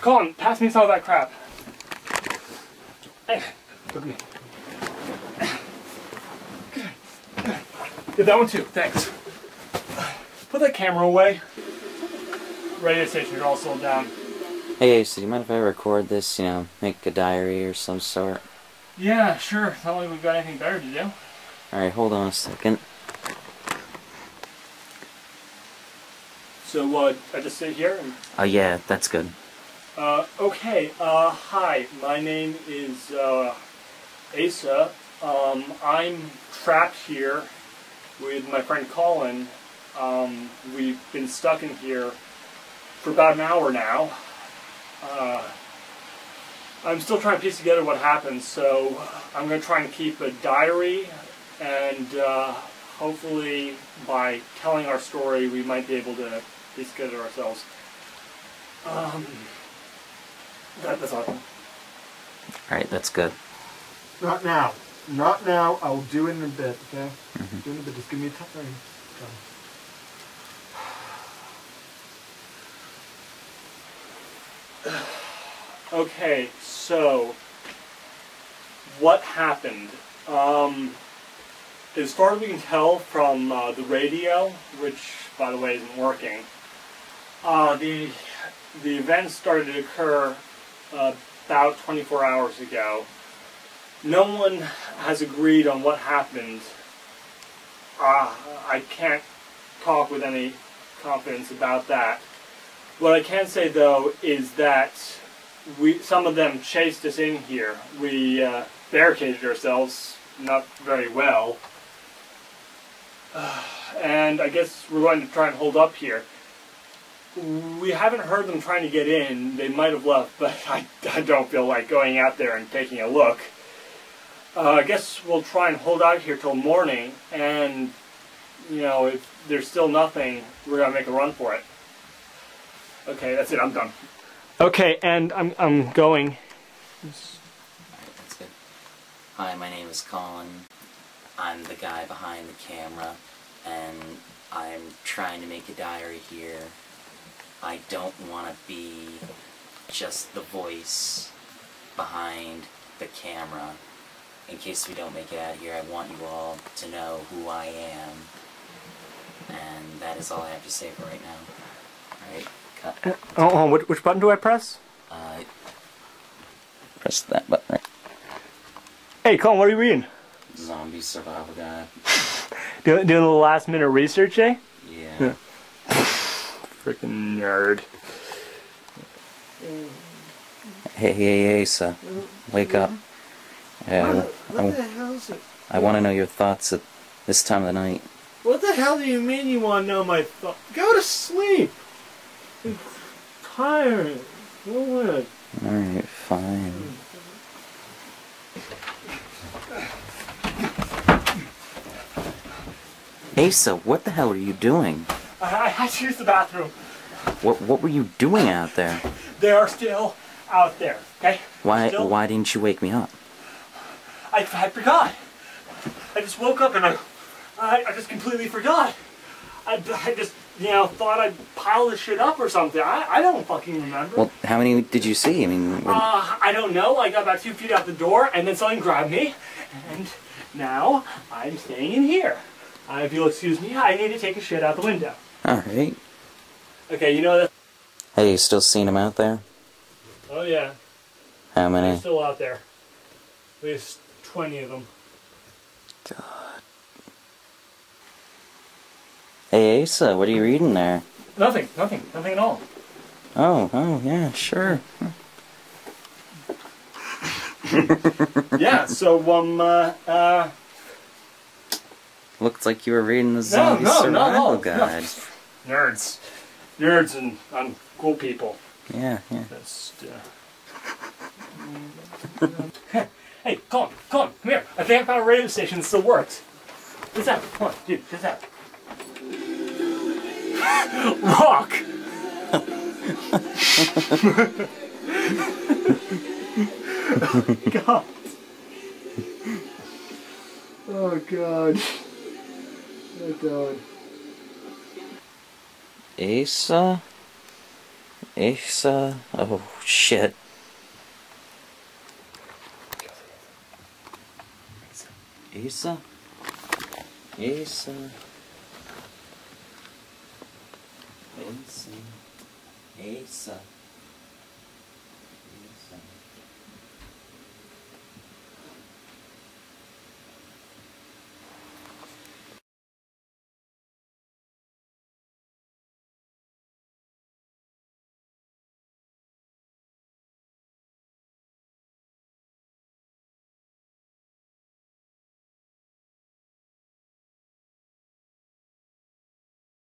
Colin, pass me some of that crap. Hey, look at me. Get that one too, thanks. Put that camera away. Radio station, you're all sold down. Hey, Ace, do you mind if I record this, you know, make a diary or some sort? Yeah, sure. It's not like we've got anything better to do. Alright, hold on a second. So, uh, I just sit here and Oh, yeah, that's good. Uh, okay, uh, hi, my name is, uh, Asa. Um, I'm trapped here with my friend Colin. Um, we've been stuck in here for about an hour now. Uh, I'm still trying to piece together what happened, so I'm going to try and keep a diary, and, uh, hopefully by telling our story, we might be able to piece together ourselves. Um, that, that's all. Alright, that's good. Not now. Not now. I'll do it in a bit, okay? Do it in a bit. Just give me a time. Okay, so what happened? Um, as far as we can tell from uh, the radio, which by the way isn't working, uh, the the event started to occur about 24 hours ago. No one has agreed on what happened. Uh, I can't talk with any confidence about that. What I can say though is that we some of them chased us in here. We uh, barricaded ourselves not very well, uh, and I guess we're going to try and hold up here. We haven't heard them trying to get in. They might have left, but I, I don't feel like going out there and taking a look. Uh, I guess we'll try and hold out here till morning, and you know if there's still nothing, we're gonna make a run for it. Okay, that's it. I'm done. Okay, and I'm I'm going. Alright, that's good. Hi, my name is Colin. I'm the guy behind the camera, and I'm trying to make a diary here. I don't want to be just the voice behind the camera. In case we don't make it out of here, I want you all to know who I am. And that is all I have to say for right now. Alright, cut. Oh, oh which, button do I press? Uh, press that button right. Hey, Colin, what are you reading? Zombie survival guide. Doing, doing the last minute research, eh? Yeah. Freaking nerd. Hey, hey, hey, Asa. Wake up. Yeah, What I, the hell is it? I want to know your thoughts at this time of the night. What the hell do you mean you want to know my thoughts? Go to sleep. It's tiring. Go ahead. Alright, fine. Asa, what the hell are you doing? I, I had to use the bathroom. What what were you doing out there? They are still out there, okay? Why Still- why didn't you wake me up? I, I forgot. I just woke up and I, I, I just completely forgot. I, I just, you know, thought I'd pile this shit up or something. I, I don't fucking remember. Well, how many did you see? I mean, what- Uh, I don't know. I got about two feet out the door, and then something grabbed me, and now I'm staying in here. Uh, if you'll excuse me, I need to take a shit out the window. Alright. Okay, you know that. Hey, you still seeing him out there? Oh yeah, How they're many? still out there. At least twenty of them. God. Hey, Asa, what are you reading there? Nothing, nothing, nothing at all. Oh, oh, yeah, sure. yeah. So um, uh, uh, Looks like you were reading the zombie no, no, survival no, guide. Nerds, nerds, and um, cool people. Yeah, yeah. That's. Uh... hey, come on, come on, come here. I think I found a radio station that still works. What's that? Come on, dude, what's that? Rock! God. Oh God. Oh God. Asa? Asa. Oh shit. Asa. Asa. Asa. Asa.